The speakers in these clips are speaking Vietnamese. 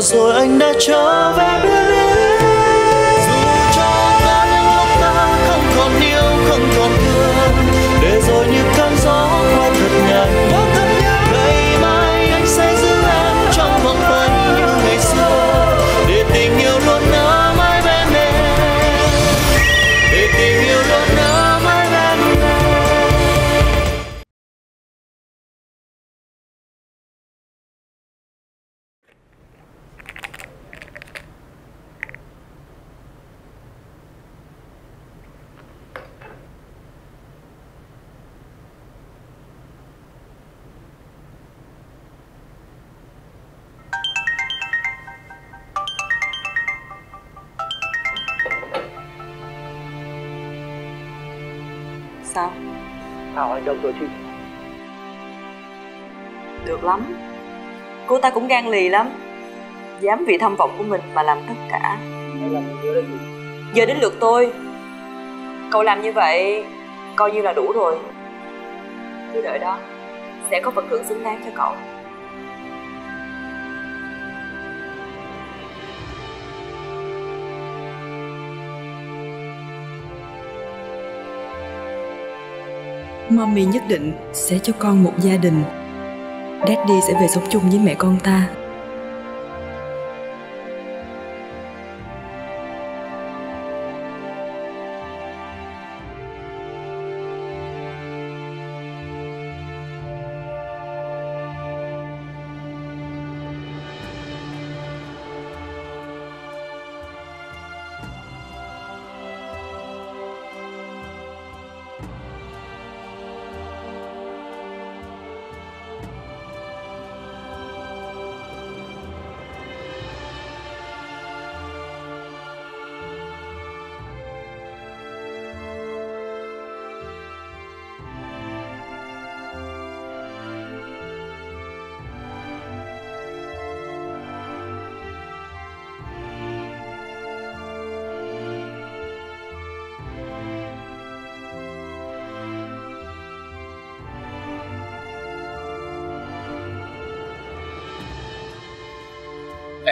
rồi anh đã trở về bên ta cũng gan lì lắm. Dám vì tham vọng của mình mà làm tất cả. Giờ đến lượt tôi. Cậu làm như vậy, Coi như là đủ rồi. Cứ đợi đó, Sẽ có phần thưởng xứng đáng cho cậu. Mommy nhất định sẽ cho con một gia đình. Daddy sẽ về sống chung với mẹ con ta.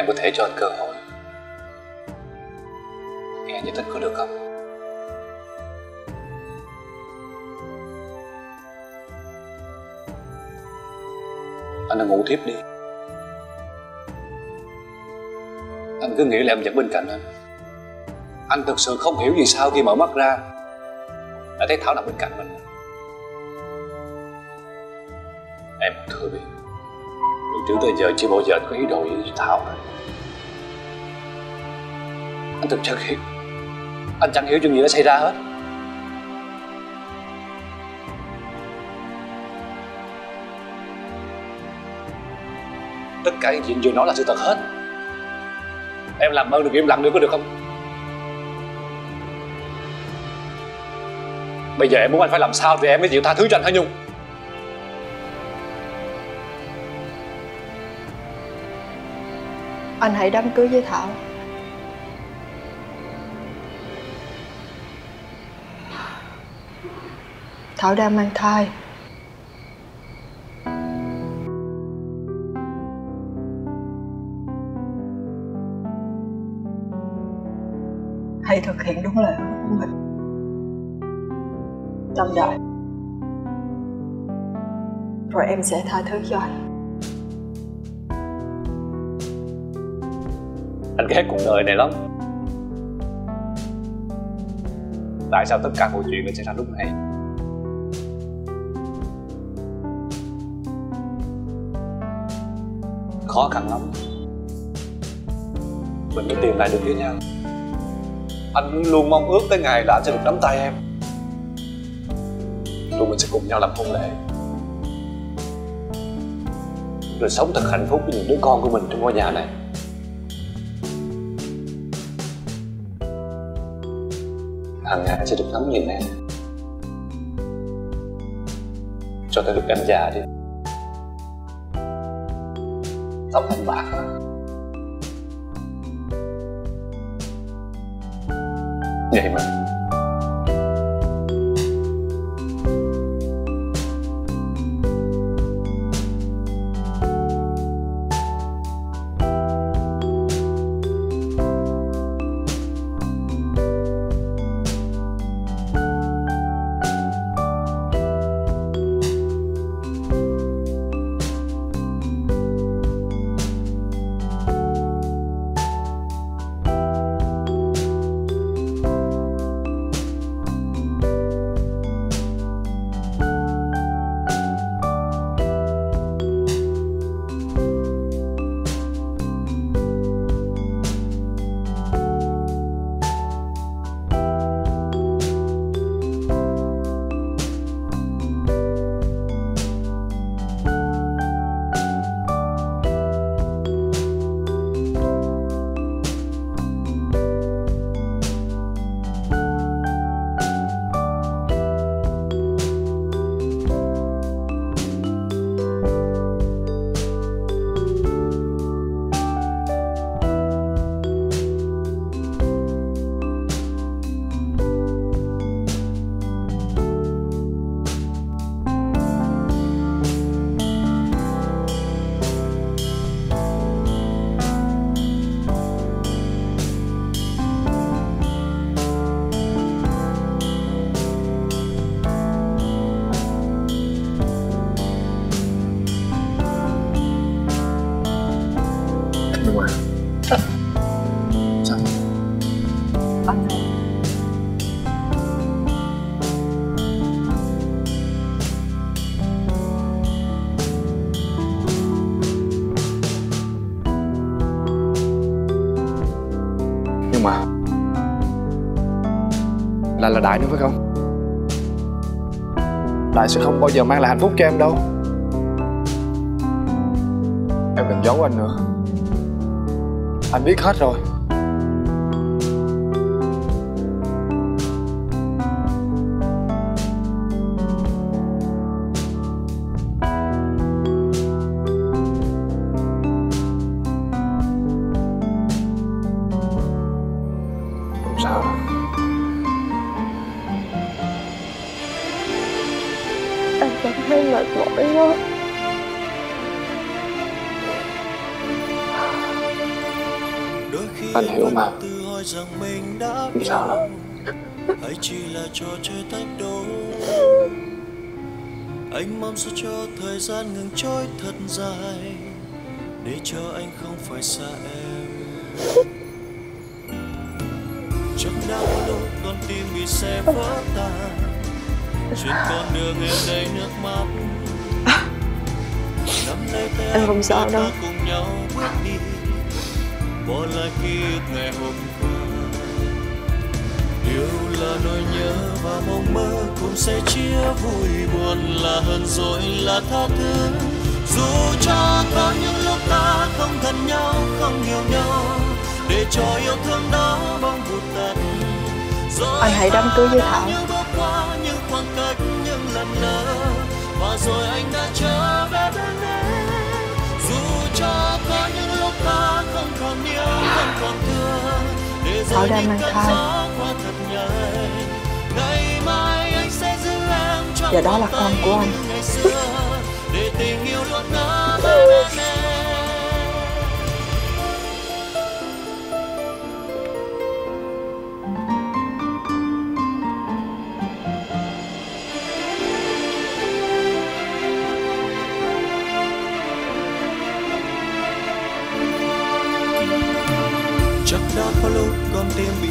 Em có thể cho anh cơ hội. Nghe giải thích có được không? Anh đang ngủ tiếp đi. Anh cứ nghĩ là em vẫn bên cạnh anh. Anh thực sự không hiểu vì sao khi mở mắt ra đã thấy Thảo nằm bên cạnh mình. Em thừa biết trước tới giờ chưa bao giờ anh có ý đồ gì với Thảo. Hết Anh thực chất hiểu Anh chẳng hiểu chuyện gì đã xảy ra hết. Tất cả những chuyện vừa nói là sự thật hết. Em làm ơn đừng im lặng nữa có được không? Bây giờ em muốn anh phải làm sao thì em mới chịu tha thứ cho anh hả Nhung? Anh hãy đám cưới với Thảo. Thảo đang mang thai. Hãy thực hiện đúng lời hứa của mình. Tâm đợi. Rồi em sẽ tha thứ cho anh. Anh ghét cuộc đời này lắm. Tại sao tất cả mọi chuyện lại xảy ra lúc này? Khó khăn lắm. Mình mới tìm lại được với nhau. Anh luôn mong ước tới ngày là anh sẽ được nắm tay em. Rồi mình sẽ cùng nhau làm hôn lễ. Rồi sống thật hạnh phúc với những đứa con của mình trong ngôi nhà này. Hàng ngày sẽ được ngắm nhìn em cho tới lúc em già đi. Là đại nữa phải không? Đại sẽ không bao giờ mang lại hạnh phúc cho em đâu. Em đừng giấu anh nữa. Anh biết hết rồi. Sao? Anh hiểu mà. không sao đâu hay chỉ là trò chơi tách đố. Anh mong sao cho thời gian ngừng trôi thật dài để cho anh không phải xa em. Trong đau lúc con tim bị xe vỡ tan em không sao đâu. bỏ lại ký ức ngày hôm qua. Yêu là nỗi nhớ và mong mơ cùng sẽ chia vui. Buồn là hờn dỗi là tha thứ. Dù cho có những lúc ta không gần nhau không hiểu nhau để cho yêu thương đó bóng vụt rồi anh hãy đám cưới với thảo khoảng cách những lần lỡ. Và rồi anh đã trở về bên em. Dù cho có những lúc ta không còn yêu không còn thương. Để rồi đang mang thai ngày mai anh sẽ giữ em trong và đó là con của anh. để tình yêu luôn ở bên em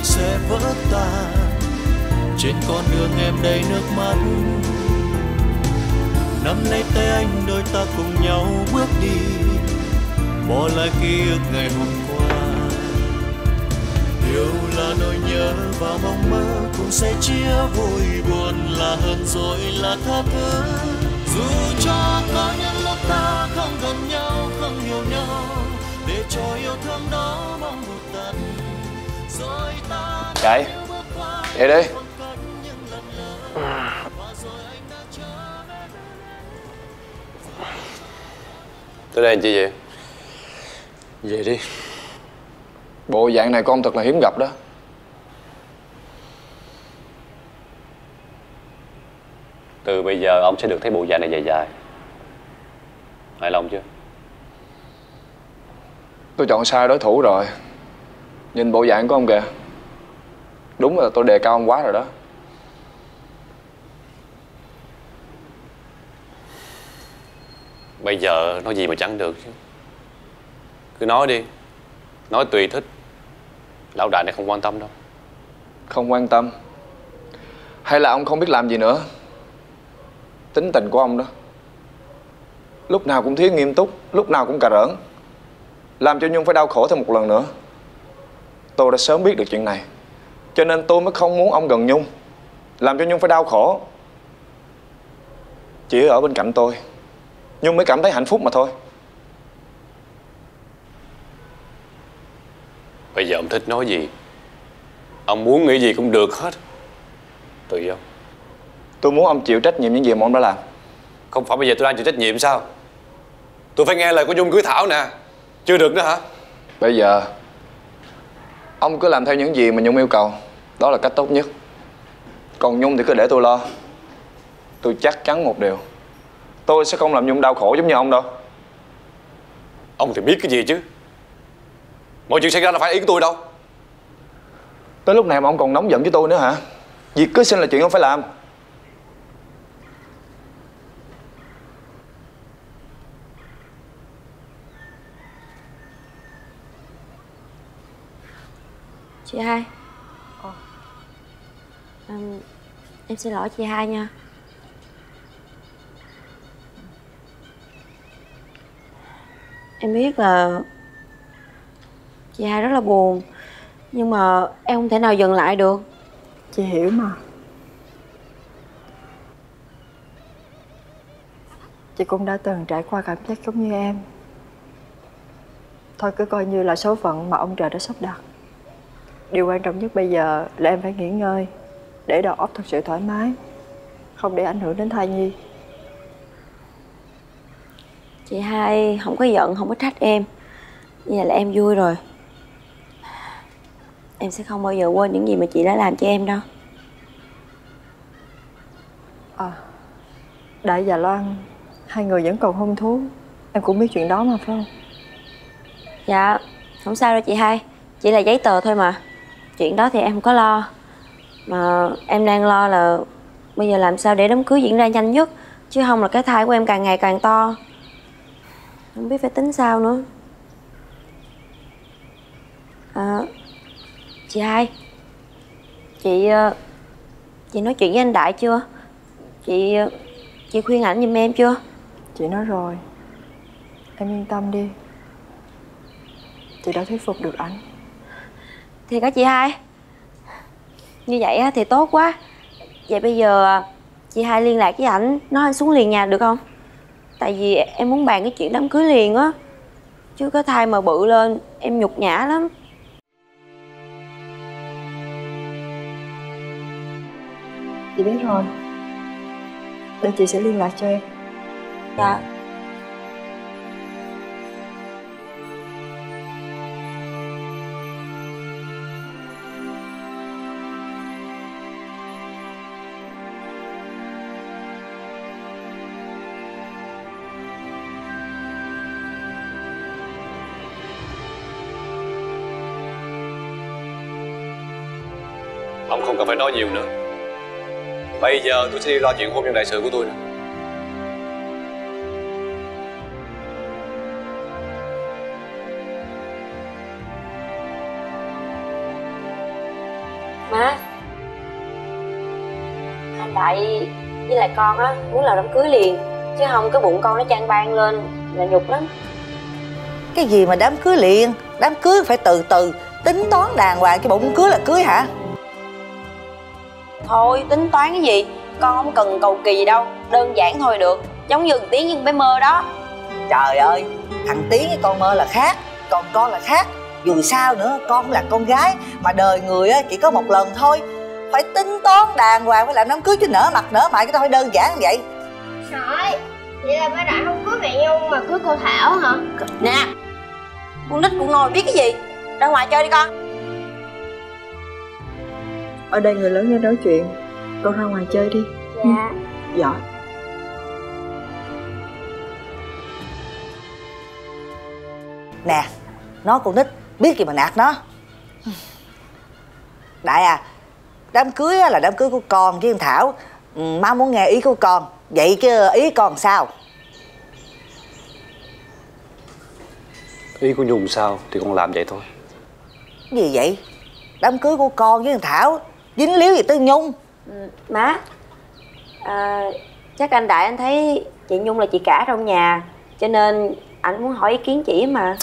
sẽ vỡ tan. Trên con đường em đầy nước mắt. Nắm lấy tay anh đôi ta cùng nhau bước đi, bỏ lại ký ức ngày hôm qua. Yêu là nỗi nhớ và mong mơ cũng sẽ chia vui, buồn là hơn rồi là tha thứ. Dù cho có những lúc ta không gần nhau, không hiểu nhau, để cho yêu thương đó mong Chạy. Chạy đi. Tới đây làm chi vậy? Về đi. Bộ dạng này con thật là hiếm gặp đó. Từ bây giờ ông sẽ được thấy bộ dạng này dài dài. Hài lòng chưa? Tôi chọn sai đối thủ rồi Nhìn bộ dạng của ông kìa. Đúng là tôi đề cao ông quá rồi đó. Bây giờ nói gì mà chẳng được chứ. Cứ nói đi. Nói tùy thích. Lão đại này không quan tâm đâu. Không quan tâm. Hay là ông không biết làm gì nữa. Tính tình của ông đó. Lúc nào cũng thiếu nghiêm túc Lúc nào cũng cà rỡn. Làm cho Nhung phải đau khổ thêm một lần nữa Tôi đã sớm biết được chuyện này. Cho nên tôi mới không muốn ông gần Nhung Làm cho Nhung phải đau khổ. Chỉ ở bên cạnh tôi Nhung mới cảm thấy hạnh phúc mà thôi. Bây giờ ông thích nói gì? Ông muốn nghĩ gì cũng được hết. Tùy ông Tôi muốn ông chịu trách nhiệm những gì mà ông đã làm. Không phải bây giờ tôi đang chịu trách nhiệm sao? Tôi phải nghe lời của Nhung cưới Thảo nè. Chưa được nữa hả? Bây giờ Ông cứ làm theo những gì mà Nhung yêu cầu. Đó là cách tốt nhất. Còn Nhung thì cứ để tôi lo. Tôi chắc chắn một điều. Tôi sẽ không làm Nhung đau khổ giống như ông đâu. Ông thì biết cái gì chứ? Mọi chuyện xảy ra là phải ý của tôi đâu. Tới lúc này mà ông còn nóng giận với tôi nữa hả? Việc cưới sinh là chuyện ông phải làm Chị hai. À, Em xin lỗi chị hai nha. Em biết là Chị hai rất là buồn Nhưng mà em không thể nào dừng lại được. Chị hiểu mà. Chị cũng đã từng trải qua cảm giác giống như em. Thôi cứ coi như là số phận mà ông trời đã sắp đặt Điều quan trọng nhất bây giờ là em phải nghỉ ngơi Để đầu óc thật sự thoải mái Không để ảnh hưởng đến thai nhi. Chị hai không có giận, không có trách em. Như vậy là em vui rồi. Em sẽ không bao giờ quên những gì mà chị đã làm cho em đâu. À Đại và Loan Hai người vẫn còn hôn thú. Em cũng biết chuyện đó mà phải không? Dạ, không sao đâu chị hai. Chỉ là giấy tờ thôi mà Chuyện đó thì em không có lo. Mà em đang lo là Bây giờ làm sao để đám cưới diễn ra nhanh nhất, Chứ không là cái thai của em càng ngày càng to. Không biết phải tính sao nữa. À Chị hai, Chị ờ, Chị nói chuyện với anh Đại chưa? Chị ờ, Chị khuyên ảnh giùm em chưa? Chị nói rồi. Em yên tâm đi. Chị đã thuyết phục được anh thì có chị hai. Như vậy á thì tốt quá. Vậy bây giờ chị hai liên lạc với ảnh Nói anh xuống liền nhà được không? Tại vì em muốn bàn cái chuyện đám cưới liền á. Chứ cái thai mà bự lên Em nhục nhã lắm. Chị biết rồi. Để chị sẽ liên lạc cho em. Dạ phải nói nhiều nữa. Bây giờ tôi sẽ đi lo chuyện hôn nhân đại sự của tôi nè. Má. Anh đại với lại con á muốn làm đám cưới liền chứ không cái bụng con nó chan ban lên là nhục lắm. Cái gì mà đám cưới liền? Đám cưới phải từ từ tính toán đàng hoàng cái bụng cưới là cưới hả thôi tính toán cái gì? Con không cần cầu kỳ gì đâu đơn giản thôi được. Giống như tiếng với bé mơ đó. Trời ơi thằng tiến với con mơ là khác còn con là khác. Dù sao nữa con là con gái mà đời người á chỉ có một lần thôi. Phải tính toán đàng hoàng phải làm đám cưới cho nở mặt nở mày cái tao phải đơn giản như vậy. Trời Vậy là ba Đại không cưới mẹ Nhung mà cưới cô Thảo hả? nè con nít con nồi biết cái gì? Ra ngoài chơi đi con Ở đây người lớn nghe nói chuyện. Con ra ngoài chơi đi. Dạ. Giỏi nè nó con nít biết gì mà nạt nó. Đại à đám cưới á là đám cưới của con với con thảo. Ừ, má muốn nghe ý của con. Vậy chứ ý con sao? Ý của Nhung sao thì con làm vậy thôi. Gì vậy? Đám cưới của con với con thảo dính líu gì tới nhung? Ừ, má. À, chắc anh đại anh thấy chị nhung là chị cả trong nhà cho nên anh muốn hỏi ý kiến chị mà.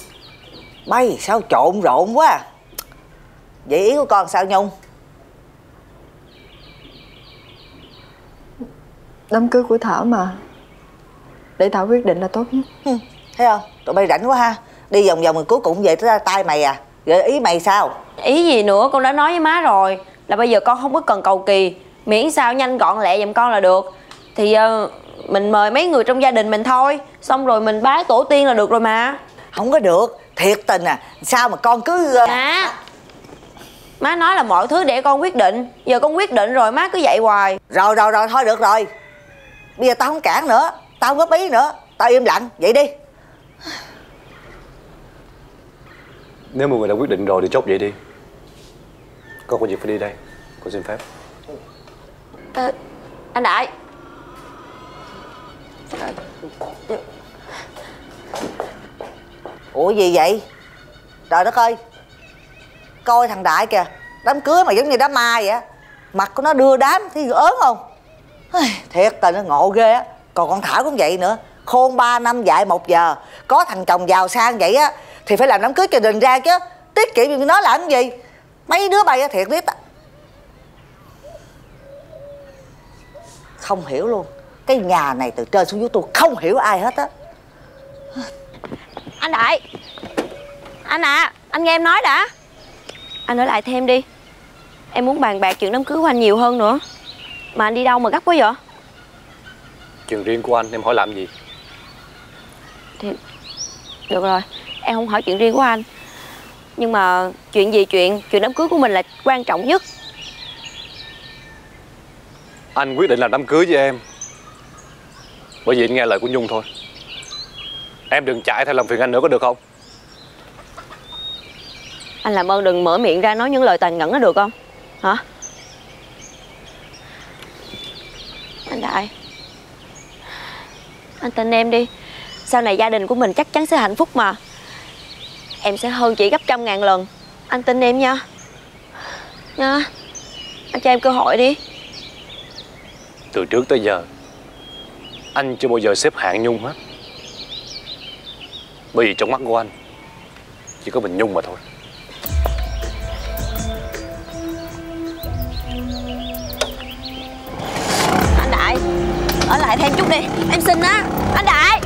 Bay sao trộn rộn quá? À. vậy ý của con sao nhung? Đám cưới của Thảo mà. Để Thảo quyết định là tốt nhất. Hừ, thấy không? Tụi bay rảnh quá ha. Đi vòng vòng rồi cuối cùng về tới tay mày à. Gợi ý mày sao? Ý gì nữa? Con đã nói với má rồi là bây giờ con không có cần cầu kỳ. Miễn sao nhanh gọn lẹ giùm con là được. Thì ờ, mình mời mấy người trong gia đình mình thôi. Xong rồi mình bái tổ tiên là được rồi mà. Không có được. Thiệt tình à. Sao mà con cứ ờ, má. Má nói là mọi thứ để con quyết định. Giờ con quyết định rồi má cứ vậy hoài. Rồi rồi rồi thôi được rồi. Bây giờ tao không cản nữa. Tao không góp ý nữa. Tao im lặng. Vậy đi. Nếu mọi người đã quyết định rồi thì chốt vậy đi Con có việc phải đi đây? Con xin phép. Ờ, anh đại. Ủa gì vậy? Trời đất ơi. Coi thằng đại kìa. Đám cưới mà giống như đám ma vậy á. Mặt của nó đưa đám thì ớn không? Thiệt tình nó ngộ ghê á. Còn con thảo cũng vậy nữa. Khôn 3 năm dạy một giờ. Có thằng chồng giàu sang vậy á thì phải làm đám cưới cho đình ra chứ. Tiết kiệm gì nó làm cái gì mấy đứa bay á thiệt biết á không hiểu luôn. Cái nhà này từ trên xuống dưới tôi không hiểu ai hết á. Anh đại. Anh à anh nghe em nói đã. Anh ở lại thêm đi. Em muốn bàn bạc chuyện đám cưới của anh nhiều hơn nữa. Mà anh đi đâu mà gấp quá vậy? Chuyện riêng của anh em hỏi làm gì? Thì được rồi em không hỏi chuyện riêng của anh nhưng mà chuyện gì chuyện chuyện đám cưới của mình là quan trọng nhất. Anh quyết định làm đám cưới với em. Bởi vì anh nghe lời của Nhung thôi. Em đừng chạy theo làm phiền anh nữa có được không? Anh làm ơn đừng mở miệng ra nói những lời tàn nhẫn đó được không? Hả? Anh đại. Anh tin em đi. Sau này gia đình của mình chắc chắn sẽ hạnh phúc mà em sẽ hơn chị gấp trăm ngàn lần. Anh tin em nha. Nha. Anh cho em cơ hội đi. Từ trước tới giờ Anh chưa bao giờ xếp hạng Nhung hết. Bởi vì trong mắt của anh Chỉ có mình Nhung mà thôi. Anh đại ở lại thêm chút đi. Em xin á. Anh đại anh đại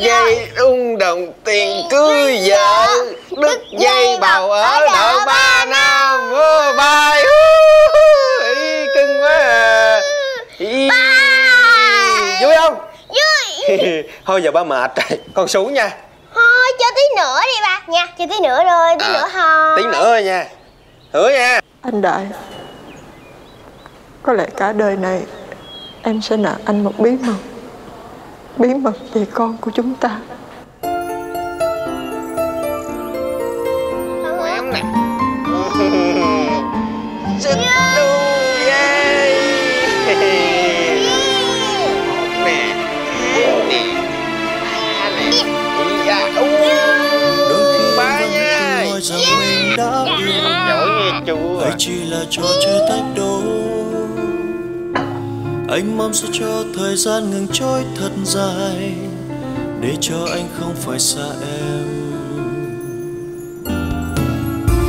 dây rung đồng tiền cưới vợ Đứt dây bầu ở đợi ba năm Vô bài. Ý, Cưng quá à. Ý, Vui không? Vui. Thôi giờ ba mệt rồi. Con xuống nha. Thôi chơi tí nữa đi ba. Nha chơi tí nữa rồi Tí nữa thôi. Tí nữa thôi nha. Hứa nha. Anh Đại Có lẽ cả đời này Em sẽ nợ anh một bí mật Bí mật về con của chúng ta. Nè đôi hay chỉ là trò chơi tách đố anh mong sẽ cho thời gian ngừng trôi thật dài để cho anh không phải xa em.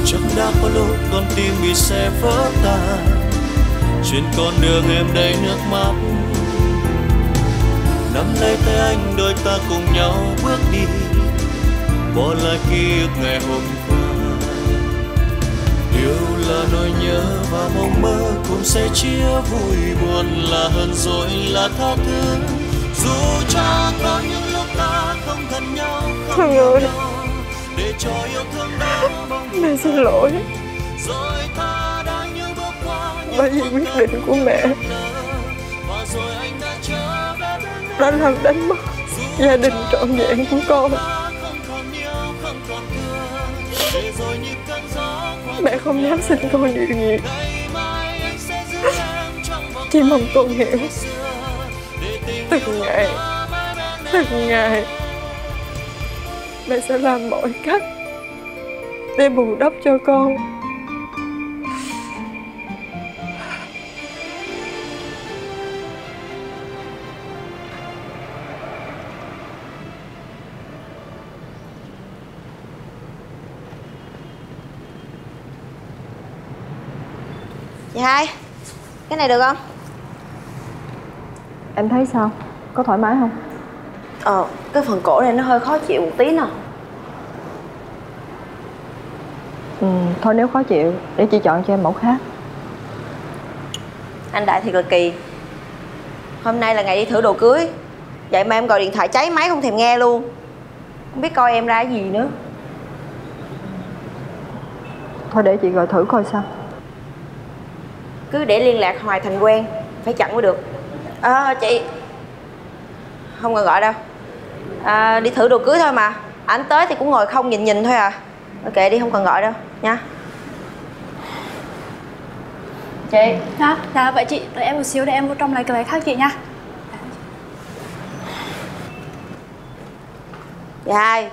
Chắc đã có lúc con tim bị xe vỡ tan trên con đường em đầy nước mắt. Nắm lấy tay anh đôi ta cùng nhau bước đi, bỏ lại ký ức ngày hôm nỗi nhớ và mong mơ cùng sẽ chia vui. Buồn là hờn dỗi là tha thứ. Dù cho có những lúc ta không gần nhau không ơi. nhau để cho yêu thương đó Mẹ xin lỗi. Rồi ta đã như bước qua Bởi vì quyết định của mẹ. và rồi anh đã trở về Đã làm đánh mất gia đình trọn vẹn của con không dám xin con điều gì Chỉ mong con hiểu Từng ngày. Từng ngày. Mẹ sẽ làm mọi cách Để bù đắp cho con. Này được không? Em thấy sao? Có thoải mái không? Ờ, cái phần cổ này nó hơi khó chịu một tí nè Ừ, thôi nếu khó chịu Để chị chọn cho em mẫu khác. Anh Đại thiệt là kỳ. Hôm nay là ngày đi thử đồ cưới. Vậy mà em gọi điện thoại cháy máy không thèm nghe luôn. Không biết coi em ra cái gì nữa. Thôi để chị gọi thử coi sao Cứ để liên lạc hoài thành quen Phải chặn mới được. Ờ chị. Không cần gọi đâu. À, Đi thử đồ cưới thôi mà. Anh tới thì cũng ngồi không nhìn nhìn thôi à. Ok đi không cần gọi đâu nha. Chị. Dạ, dạ vậy chị, đợi em một xíu để em vô trong lấy cái váy khác chị nha. Hai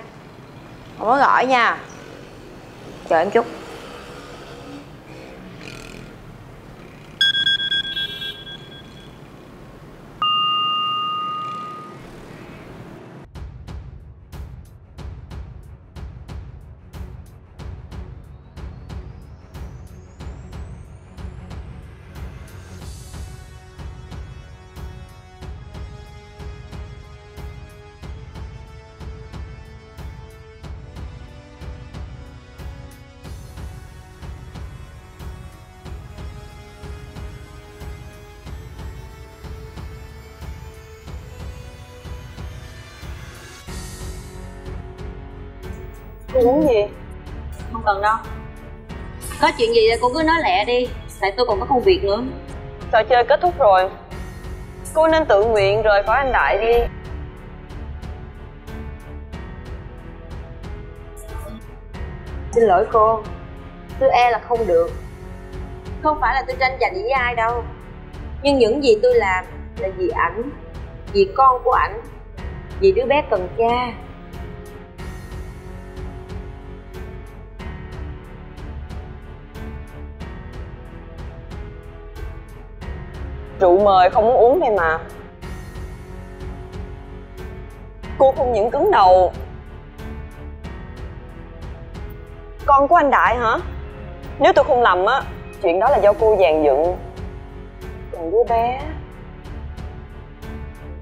Không có gọi nha. Chờ em chút Cô uống gì? Không cần đâu. Có chuyện gì thì cô cứ nói lẹ đi Tại tôi còn có công việc nữa. Trò chơi kết thúc rồi. Cô nên tự nguyện rời khỏi anh Đại đi. Xin lỗi cô. Tôi e là không được. Không phải là tôi tranh giành gì với ai đâu. Nhưng những gì tôi làm là vì ảnh Vì con của ảnh Vì đứa bé cần cha Rượu mời không muốn uống đây mà. Cô không những cứng đầu. Con của anh Đại hả? Nếu tôi không lầm á Chuyện đó là do cô dàn dựng. Còn đứa bé?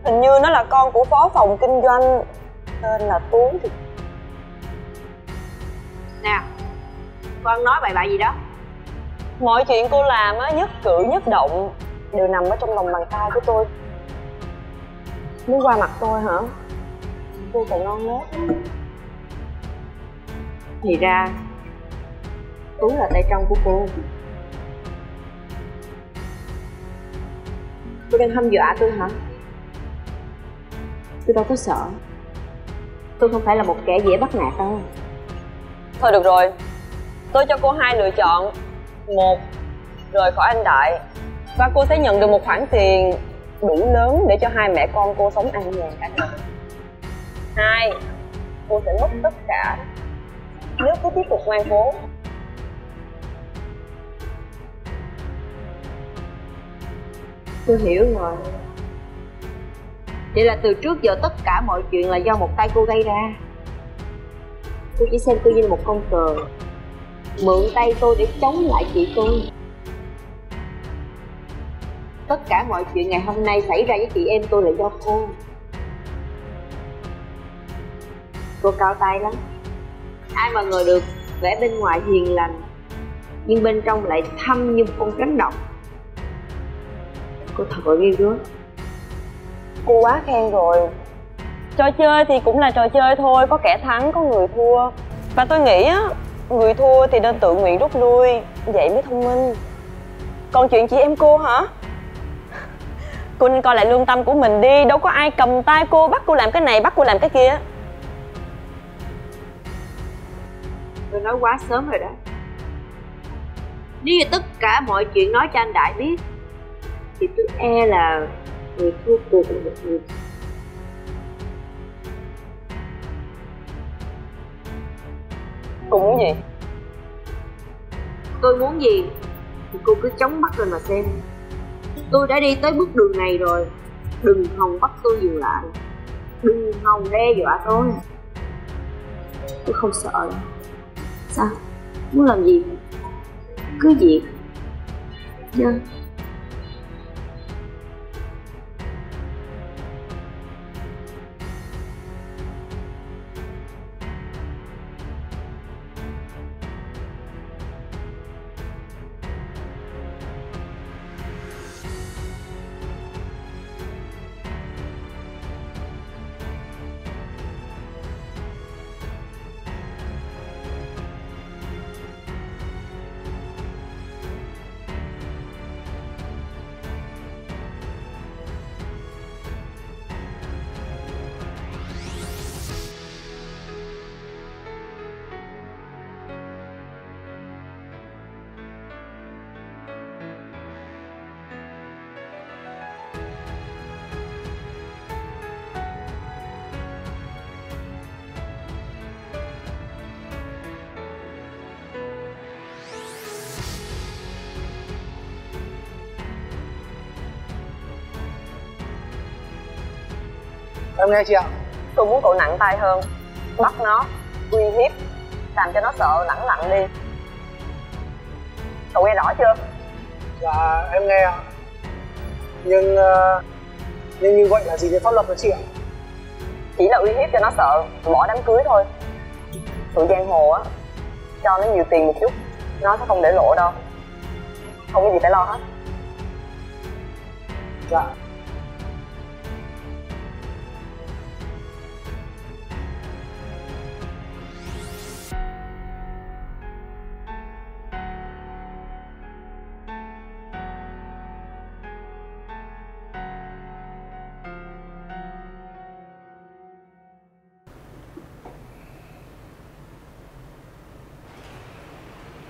Hình như nó là con của phó phòng kinh doanh Tên là Tú. Thì Nào Con nói bậy bạ gì đó? Mọi chuyện cô làm á, nhất cử nhất động Đều nằm ở trong lòng bàn tay của tôi. Muốn qua mặt tôi hả? Cô còn non nớt. Thì ra, Tú là tay trong của cô. Cô đang hâm dọa tôi hả? Tôi đâu có sợ. Tôi không phải là một kẻ dễ bắt nạt đâu. Thôi được rồi. Tôi cho cô hai lựa chọn. Một, Rời khỏi anh Đại và cô sẽ nhận được một khoản tiền đủ lớn để cho hai mẹ con cô sống an nhàn cả đời. Hai, cô sẽ mất tất cả nếu cứ tiếp tục ngoan cố. Tôi hiểu rồi. Vậy là từ trước giờ tất cả mọi chuyện là do một tay cô gây ra. Tôi chỉ xem tôi như một con cờ. Mượn tay tôi để chống lại chị tôi tất cả mọi chuyện ngày hôm nay xảy ra với chị em tôi là do cô. Cô cao tay lắm. Ai mà ngờ được, vẻ bên ngoài hiền lành, nhưng bên trong lại thâm như một con rắn độc. Cô thật là ghê gớm. Cô quá khen rồi. Trò chơi thì cũng là trò chơi thôi, có kẻ thắng, có người thua. Và tôi nghĩ á, người thua thì nên tự nguyện rút lui, vậy mới thông minh. Còn chuyện chị em cô hả? Cô nên coi lại lương tâm của mình đi đâu có ai cầm tay cô bắt cô làm cái này bắt cô làm cái kia. Tôi nói quá sớm rồi đó. Nếu như tất cả mọi chuyện nói cho anh đại biết thì tôi e là người thua cuộc là một người. Muốn gì tôi muốn gì thì cô cứ chống mắt lên mà xem tôi đã đi tới bước đường này rồi. Đừng hòng bắt tôi dừng lại. Đừng hòng đe dọa tôi. Tôi không sợ sao? Muốn làm gì? Cứ việc. Dân. Em nghe chị ạ tôi muốn cậu nặng tay hơn. Bắt nó uy hiếp làm cho nó sợ lẳng lặng đi. Cậu nghe rõ chưa? Dạ em nghe ạ. Nhưng ờ, nhưng như vậy là gì về pháp luật hả chị ạ? Chỉ là uy hiếp cho nó sợ bỏ đám cưới thôi. Tụi giang hồ á cho nó nhiều tiền một chút nó sẽ không để lộ đâu. Không có gì phải lo hết. Dạ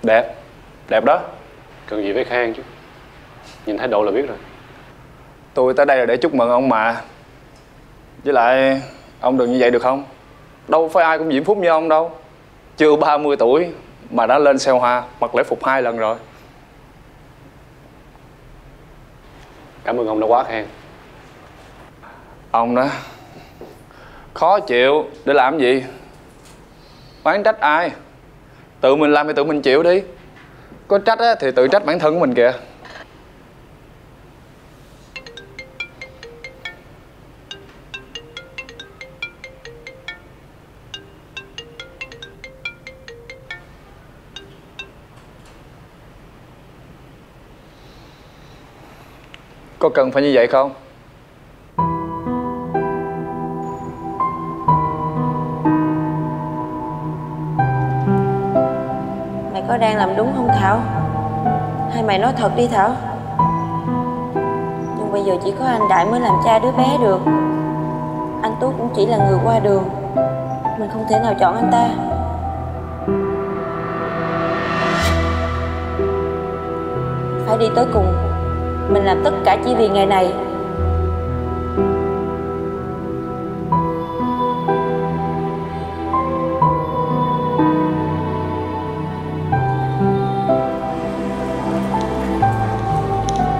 Đẹp. Đẹp đó. Cần gì phải khen chứ? Nhìn thái độ là biết rồi. Tôi tới đây là để chúc mừng ông mà. Với lại Ông đừng như vậy được không? Đâu phải ai cũng diễm phúc như ông đâu. Chưa 30 tuổi Mà đã lên xe hoa Mặc lễ phục hai lần rồi. Cảm ơn ông đã quá khen. Ông đó Khó chịu Để làm gì? Oán trách ai Tự mình làm thì tự mình chịu đi Có trách á, thì tự trách bản thân của mình kìa Có cần phải như vậy không? Mày đang làm đúng không, Thảo? Hay mày nói thật đi, Thảo? Nhưng bây giờ chỉ có anh Đại mới làm cha đứa bé được. Anh Tú cũng chỉ là người qua đường. Mình không thể nào chọn anh ta. Phải đi tới cùng. Mình làm tất cả chỉ vì ngày này.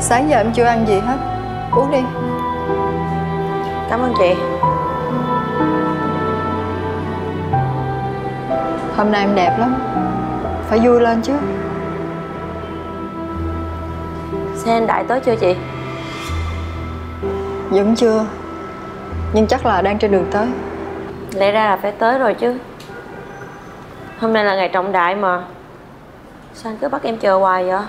Sáng giờ em chưa ăn gì hết. Uống đi. Cảm ơn chị. Hôm nay em đẹp lắm. Phải vui lên chứ. Xe anh Đại tới chưa chị? Vẫn chưa. Nhưng chắc là đang trên đường tới. Lẽ ra là phải tới rồi chứ. Hôm nay là ngày trọng đại mà. Sao anh cứ bắt em chờ hoài vậy?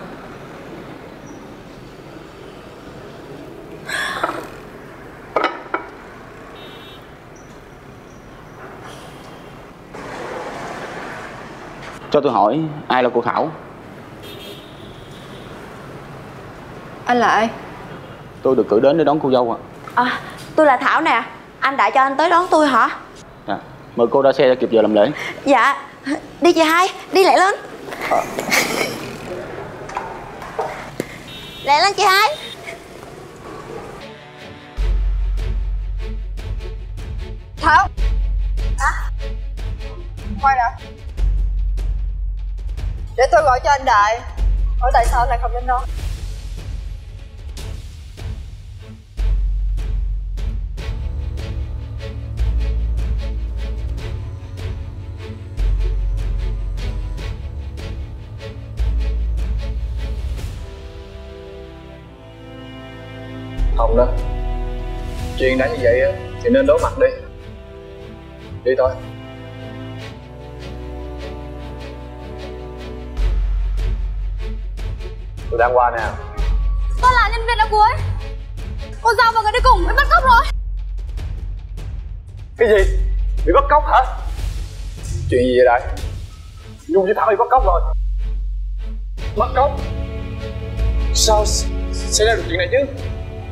Cho tôi hỏi ai là cô Thảo? Anh là ai? Tôi được cử đến để đón cô dâu ạ. À, tôi là Thảo nè. Anh đã cho anh tới đón tôi hả? à, Mời cô ra xe cho kịp giờ làm lễ. Dạ Đi chị hai, đi lại lên. Lại lên chị hai. Thảo. Hả? Khoan đã để tôi gọi cho anh Đại. Hỏi tại sao anh lại không đến đó? Không đó. Chuyện đã như vậy Thì nên đối mặt đi. Đi thôi. Tôi đang qua nè Tôi là nhân viên ở cuối Cô giao vào người đi cùng, bị bắt cóc rồi Cái gì? Bị bắt cóc hả? Chuyện gì vậy đại? Nhung với Thảo bị bắt cóc rồi Bắt cóc? Sao xảy ra được chuyện này chứ?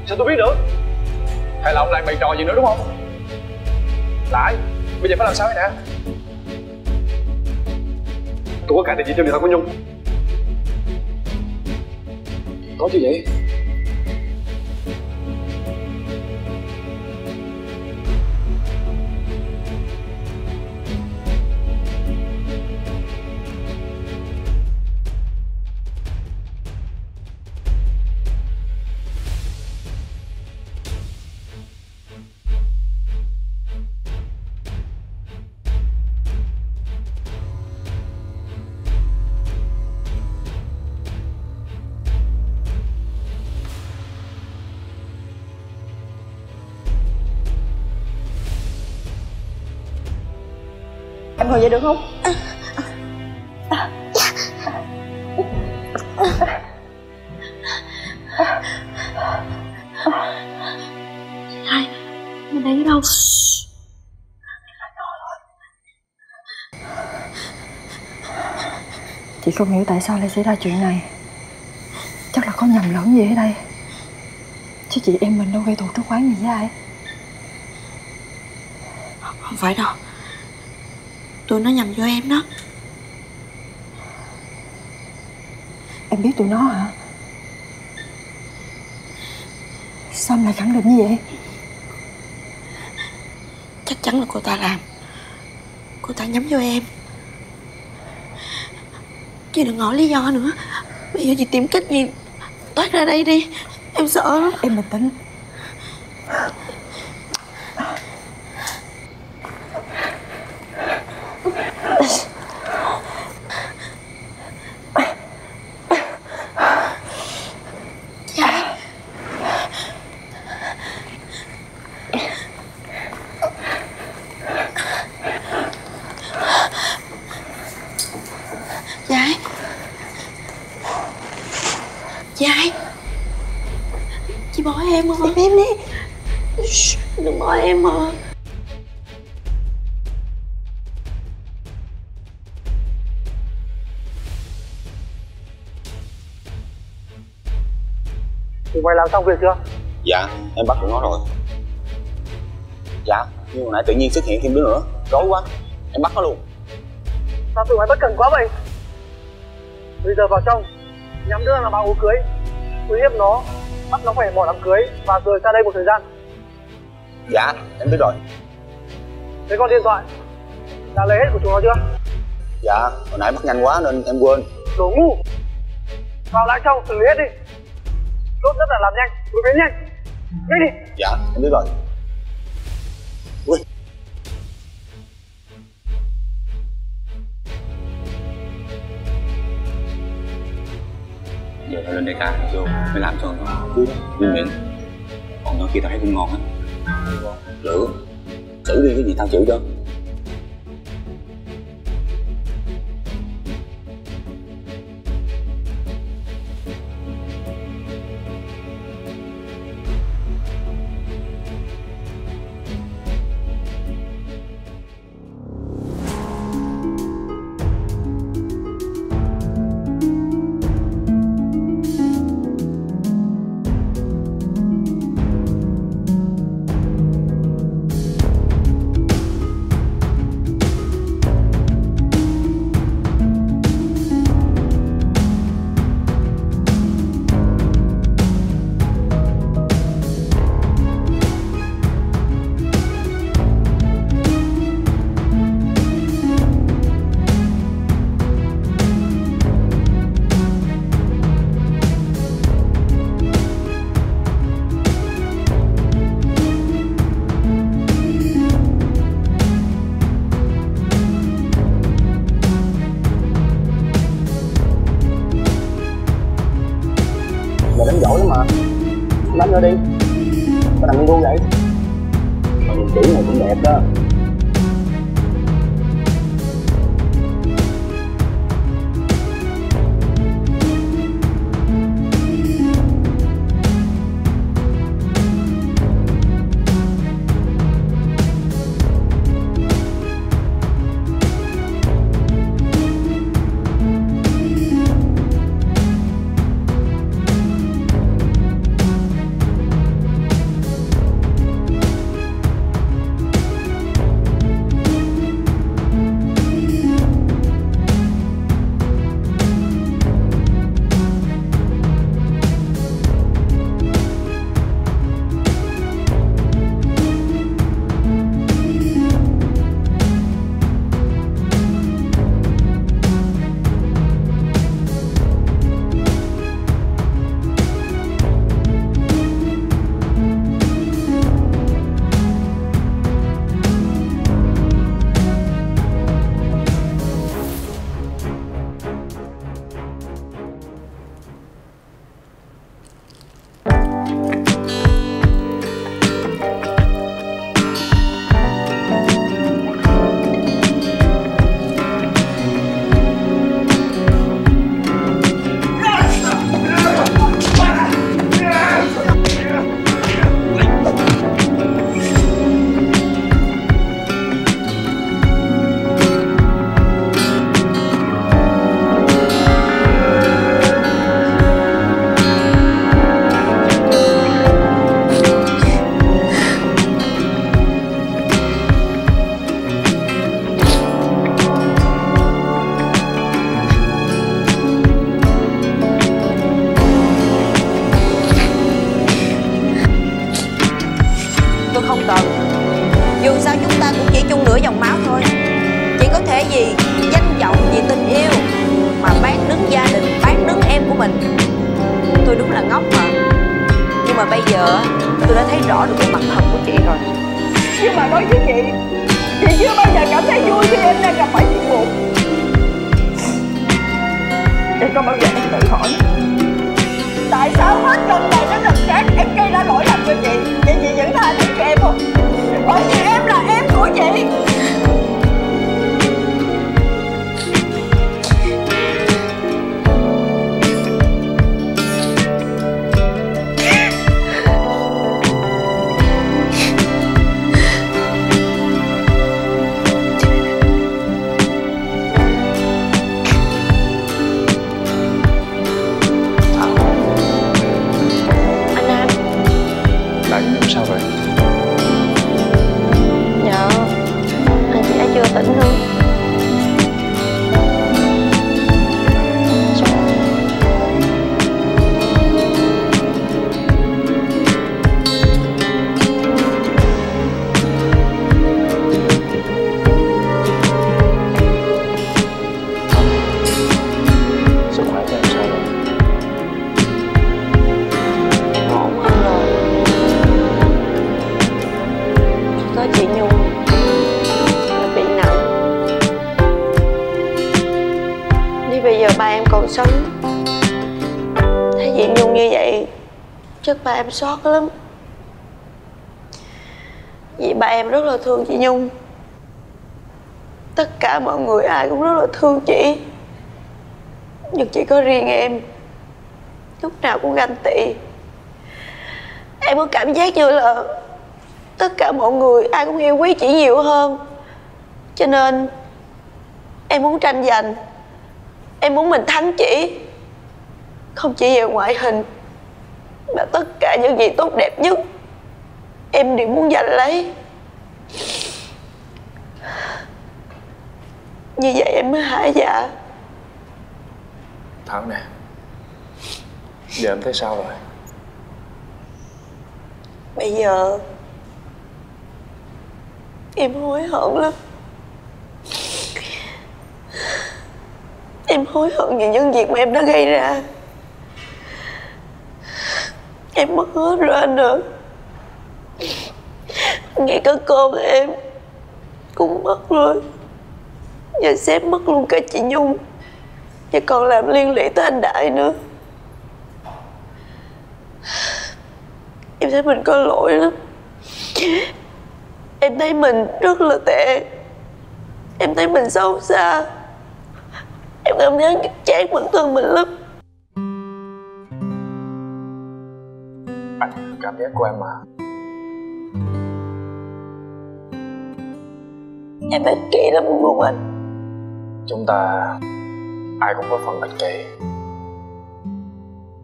Sao tôi biết được? Hay là ông lại bày trò gì nữa đúng không? Lại, bây giờ phải làm sao đây nè? Tôi có cả địa chỉ trên điện thoại của Nhung Có chứ vậy? Em ngồi dậy được không? Hai, mình đang ở đâu? Chị không hiểu tại sao lại xảy ra chuyện này Chắc là có nhầm lẫn gì ở đây Chứ chị em mình đâu gây thù trước quán gì với ai Không phải đâu Tụi nó nhầm vô em đó. Em biết tụi nó hả? Sao em lại khẳng định như vậy? Chắc chắn là cô ta làm. Cô ta nhắm vô em. Chị đừng hỏi lý do nữa. Bây giờ chị tìm cách gì Thoát ra đây đi. Em sợ lắm. Em bình tĩnh Dạ Dạ Bỏ em đi Shh, Đừng bỏ em mà Tụi mày làm xong việc chưa? Dạ em bắt được nó rồi. Dạ nhưng hồi nãy tự nhiên xuất hiện thêm đứa nữa. Rối quá Em bắt nó luôn. Sao tụi mày bất cần quá vậy? Bây giờ vào trong Nhắm đứa là bao cưới Uy hiếp nó bắt nó phải bỏ đám cưới và rời xa đây một thời gian. Dạ em biết rồi. Thế con điện thoại đã lấy hết của chúng nó chưa? Dạ hồi nãy bắt nhanh quá nên em quên. Đồ ngu. Vào lại trong xử lý hết đi. Tốt nhất là làm nhanh đuổi biến nhanh. Nhanh đi. Dạ em biết rồi. Ui giờ tao lên đây cá vô mày làm cho nó vui vui miệng còn nhỏ kia tao thấy cũng ngon á. Lửa xử đi cái gì tao chịu cho như vậy, chắc ba em sót lắm. Vì ba em rất là thương chị nhung. Tất cả mọi người ai cũng rất là thương chị. Nhưng chỉ có riêng em, lúc nào cũng ganh tị. Em có cảm giác như là tất cả mọi người ai cũng yêu quý chị nhiều hơn. Cho nên em muốn tranh giành em muốn mình thắng chỉ. Không chỉ về ngoại hình mà tất cả những gì tốt đẹp nhất em đều muốn giành lấy. Như vậy em mới hả dạ? Thảo nè Giờ em thấy sao rồi? Bây giờ em hối hận lắm em hối hận vì những việc mà em đã gây ra. Em mất hết rồi anh ạ ngay cả con em cũng mất rồi. Và sếp mất luôn cả chị nhung. Và còn làm liên lụy tới anh đại nữa. Em thấy mình có lỗi lắm. Em thấy mình rất là tệ. Em thấy mình xấu xa cảm thấy chán bản thân mình lắm Anh cảm giác của em mà. Em ích kỷ lắm đúng không anh. Chúng ta Ai cũng có phần ích kỷ.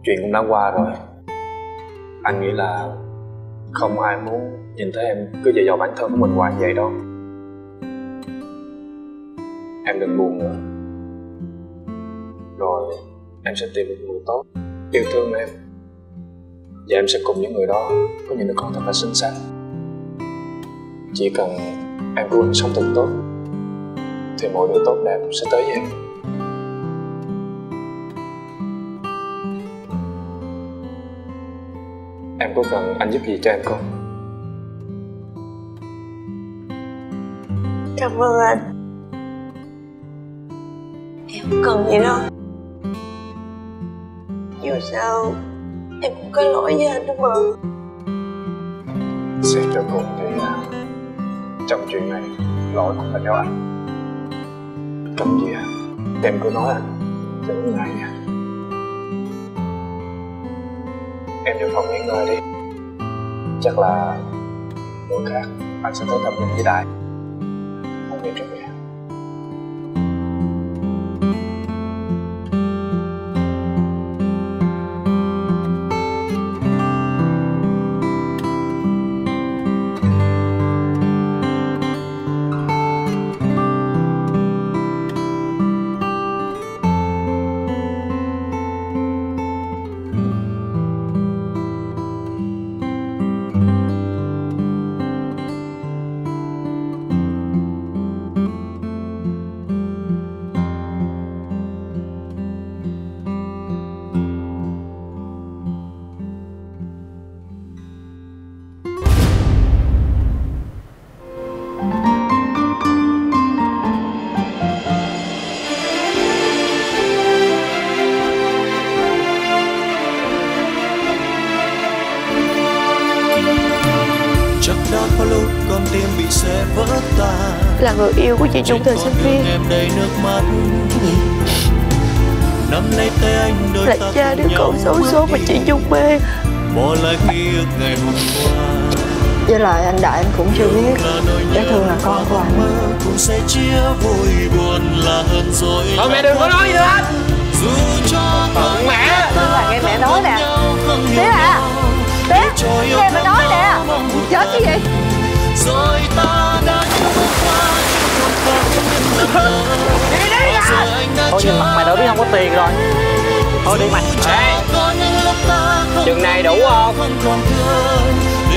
Chuyện cũng đã qua rồi. Anh nghĩ là Không ai muốn nhìn thấy em cứ dạy dò bản thân của mình hoài vậy đâu. Em đừng buồn nữa em sẽ tìm một người tốt, Yêu thương em. Và em sẽ cùng những người đó Có những đứa con thật là xinh xắn. Chỉ cần em luôn sống thật tốt, Thì mọi điều tốt đẹp sẽ tới với em. Em có cần anh giúp gì cho em không? cảm ơn anh. Em không cần gì đâu dù sao, em cũng có lỗi với anh đúng không Xét cho cùng thì Trong chuyện này, Lỗi không phải do anh. Cần gì à? Em cứ nói anh. Đừng ngại nha Em vô phòng nghỉ ngơi đi. Chắc là Buổi khác Anh sẽ tới thăm mình với Đại. Không biết trước. Chị Nhung thời sinh viên là cha đứa con xấu số mà chị Nhung mê. Bỏ lại ký ức ngày hôm qua. Với lại anh Đại anh cũng chưa biết. Bé Thương là con của anh. cũng sẽ chia vui buồn là hơn rồi Thôi mẹ đừng có nói gì nữa anh dù cho Phận mẹ. là nghe mẹ nói nè. Tía à. Tía nghe mẹ nói nè. Giỡn cái gì Thôi nhìn mặt mày đã biết không có tiền rồi. Thôi đi mày. Ê Chừng này đủ không?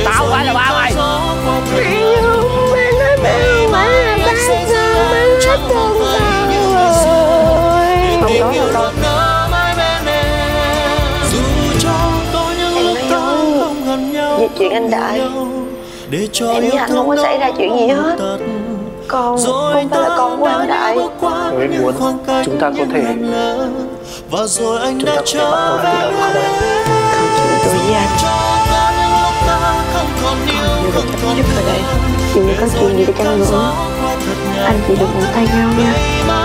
Tao phải là ba mày. Chuyện anh Đại Em với anh không có xảy ra chuyện gì hết con con phải là con của anh đại. Nếu em muốn chúng ta có thể chúng ta có thể bắt đầu từ đầu không anh không chỉ với anh Con nhiều được cần giúp ở đây. Dù có chuyện gì để chăng nữa anh chỉ được ngủ tay nhau nha.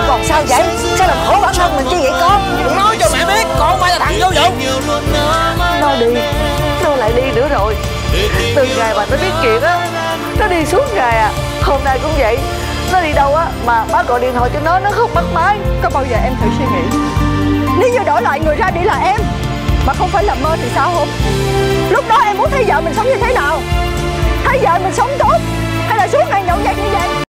Còn sao vậy? sao làm khổ bản thân mình chi vậy con? nói cho mẹ biết con phải là thằng vô dụng. nó đi. nó lại đi nữa rồi. Từ ngày mà nó biết chuyện á nó đi suốt ngày à. Hôm nay cũng vậy. Nó đi đâu á, Mà má gọi điện thoại cho nó Nó không bắt máy. Có bao giờ em thử suy nghĩ? Nếu như đổi lại người ra đi là em, Mà không phải là mơ thì sao không Lúc đó em muốn thấy vợ mình sống như thế nào? Thấy vợ mình sống tốt Hay là suốt ngày nhậu nhẹt như vậy?